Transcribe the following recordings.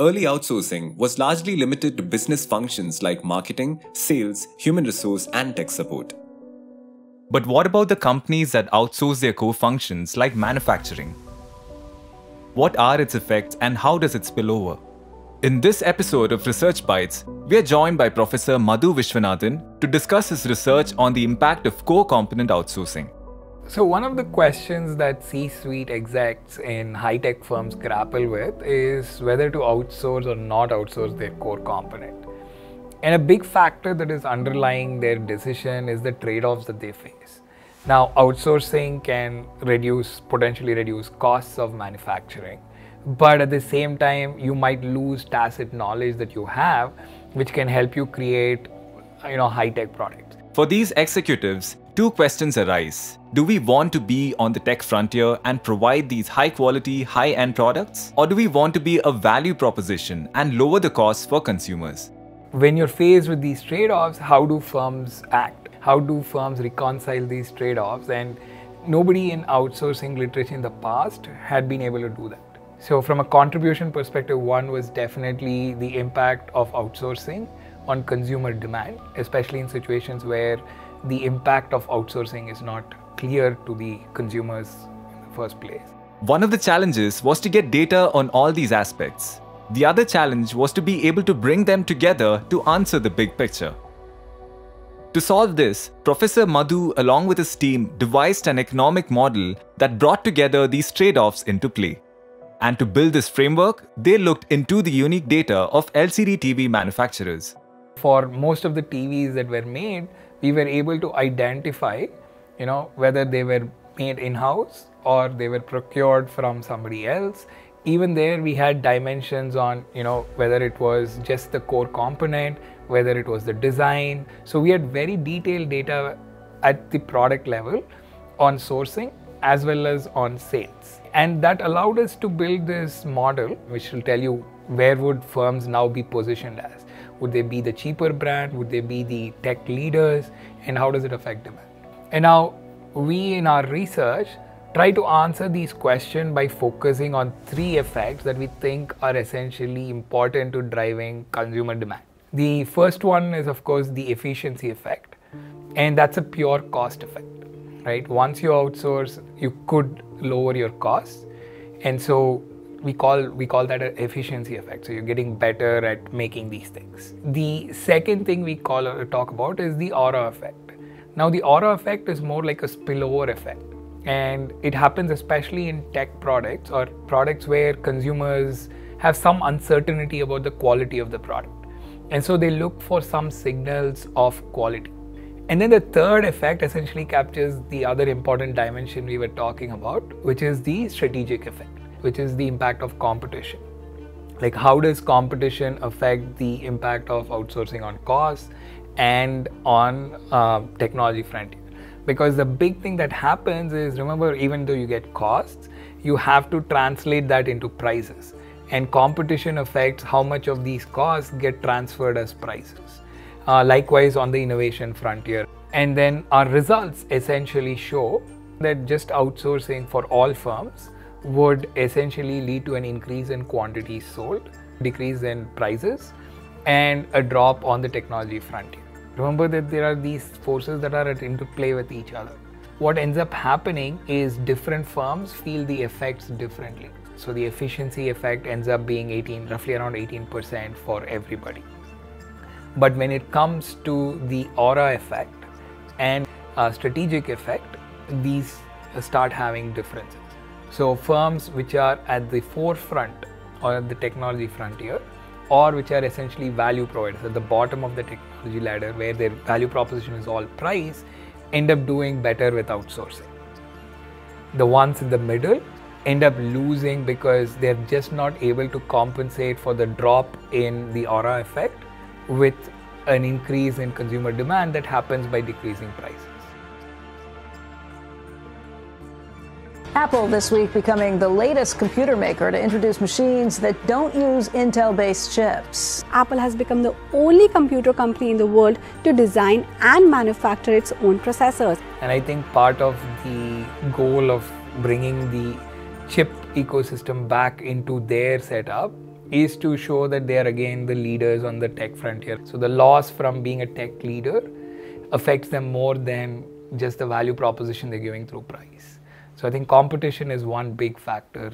early outsourcing was largely limited to business functions like marketing, sales, human resource, and tech support. But what about the companies that outsource their core functions like manufacturing? What are its effects and how does it spill over? In this episode of Research Bytes, we are joined by Professor Madhu Viswanathan to discuss his research on the impact of core component outsourcing. So, one of the questions that C suite execs in high tech firms grapple with is whether to outsource or not outsource their core component. And a big factor that is underlying their decision is the trade offs that they face. Now, outsourcing can reduce, potentially reduce costs of manufacturing, but at the same time, you might lose tacit knowledge that you have, which can help you create, you know, high tech products. For these executives, two questions arise. Do we want to be on the tech frontier and provide these high quality, high end products? Or do we want to be a value proposition and lower the cost for consumers? When you're faced with these trade offs, how do firms act? How do firms reconcile these trade offs? And nobody in outsourcing literature in the past had been able to do that. So, from a contribution perspective, one was definitely the impact of outsourcing on consumer demand, especially in situations where the impact of outsourcing is not clear to the consumers in the first place. One of the challenges was to get data on all these aspects. The other challenge was to be able to bring them together to answer the big picture. To solve this, Professor Madhu, along with his team, devised an economic model that brought together these trade offs into play. And to build this framework, they looked into the unique data of LCD TV manufacturers. For most of the TVs that were made, we were able to identify, you know, whether they were made in-house or they were procured from somebody else. Even there, we had dimensions on, you know, whether it was just the core component, whether it was the design. So we had very detailed data at the product level on sourcing as well as on sales. And that allowed us to build this model, which will tell you where would firms now be positioned as. Would they be the cheaper brand? Would they be the tech leaders? And how does it affect demand? And now we in our research try to answer these questions by focusing on three effects that we think are essentially important to driving consumer demand. The first one is, of course, the efficiency effect, and that's a pure cost effect, right? Once you outsource, you could lower your costs, and so we call we call that an efficiency effect. So you're getting better at making these things. The second thing we call or uh, talk about is the aura effect. Now the aura effect is more like a spillover effect. And it happens especially in tech products or products where consumers have some uncertainty about the quality of the product. And so they look for some signals of quality. And then the third effect essentially captures the other important dimension we were talking about which is the strategic effect which is the impact of competition. Like, how does competition affect the impact of outsourcing on costs and on uh, technology frontier? Because the big thing that happens is remember, even though you get costs, you have to translate that into prices. And competition affects how much of these costs get transferred as prices. Uh, likewise, on the innovation frontier. And then our results essentially show that just outsourcing for all firms would essentially lead to an increase in quantities sold, decrease in prices, and a drop on the technology frontier. Remember that there are these forces that are at interplay with each other. What ends up happening is different firms feel the effects differently. So the efficiency effect ends up being 18, roughly around 18% for everybody. But when it comes to the aura effect and uh, strategic effect, these start having differences. So firms which are at the forefront or the technology frontier or which are essentially value providers at the bottom of the technology ladder where their value proposition is all price end up doing better with outsourcing. The ones in the middle end up losing because they're just not able to compensate for the drop in the aura effect with an increase in consumer demand that happens by decreasing prices. Apple this week becoming the latest computer maker to introduce machines that don't use Intel based chips. Apple has become the only computer company in the world to design and manufacture its own processors. And I think part of the goal of bringing the chip ecosystem back into their setup is to show that they are again the leaders on the tech frontier. So the loss from being a tech leader affects them more than just the value proposition they're giving through price. So I think competition is one big factor.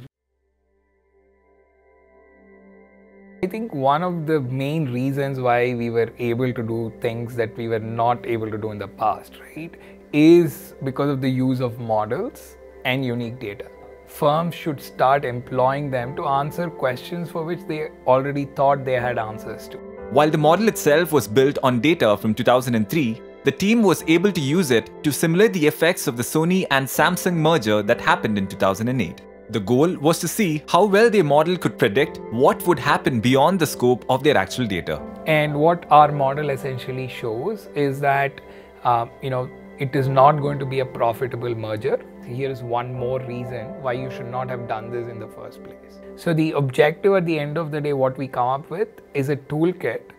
I think one of the main reasons why we were able to do things that we were not able to do in the past, right, is because of the use of models and unique data. Firms should start employing them to answer questions for which they already thought they had answers to. While the model itself was built on data from 2003, the team was able to use it to simulate the effects of the Sony and Samsung merger that happened in 2008. The goal was to see how well their model could predict what would happen beyond the scope of their actual data. And what our model essentially shows is that, uh, you know, it is not going to be a profitable merger. Here is one more reason why you should not have done this in the first place. So, the objective at the end of the day, what we come up with is a toolkit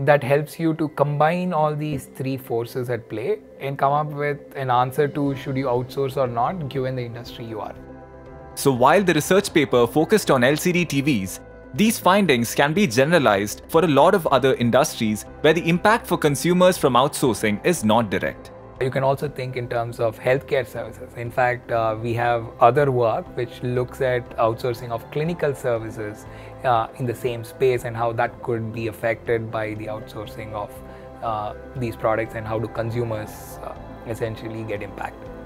that helps you to combine all these three forces at play and come up with an answer to should you outsource or not given the industry you are. So, while the research paper focused on LCD TVs, these findings can be generalized for a lot of other industries where the impact for consumers from outsourcing is not direct. You can also think in terms of healthcare services. In fact, uh, we have other work which looks at outsourcing of clinical services uh, in the same space and how that could be affected by the outsourcing of uh, these products and how do consumers uh, essentially get impacted.